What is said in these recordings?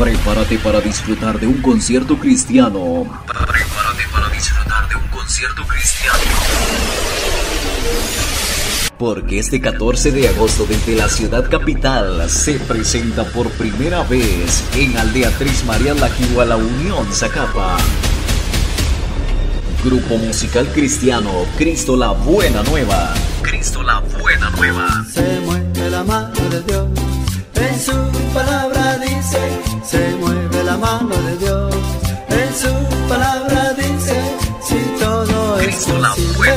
Prepárate para disfrutar de un concierto cristiano. Prepárate para disfrutar de un concierto cristiano. Porque este 14 de agosto desde la ciudad capital se presenta por primera vez en Aldeatriz María Lajigua La Unión Zacapa. Grupo musical cristiano Cristo la Buena Nueva. Cristo la Buena Nueva. Se mueve la mano de Dios, se mueve la mano de Dios, en su palabra dice, si todo es Cristo la posible,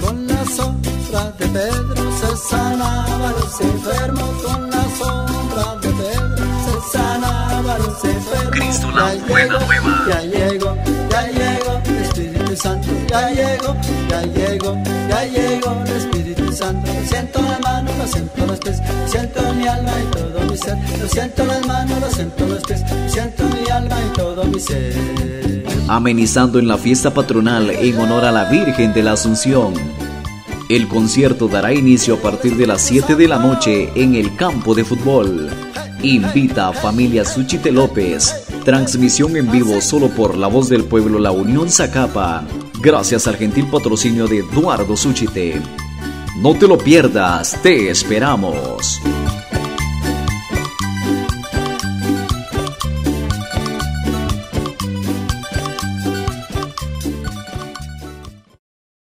con la sombra de Pedro se sanaba los enfermos, con la sombra de Pedro se sanaba los enfermos. Cristo la Ya Buena llegó, Nueva. Ya llegó, ya llegó, el Espíritu Santo, ya llegó, ya llegó, ya llegó el Espíritu Santo. Amenizando en la fiesta patronal en honor a la Virgen de la Asunción. El concierto dará inicio a partir de las 7 de la noche en el campo de fútbol. Invita a familia Suchite López. Transmisión en vivo solo por La Voz del Pueblo La Unión Zacapa. Gracias al gentil patrocinio de Eduardo Suchite. No te lo pierdas, te esperamos.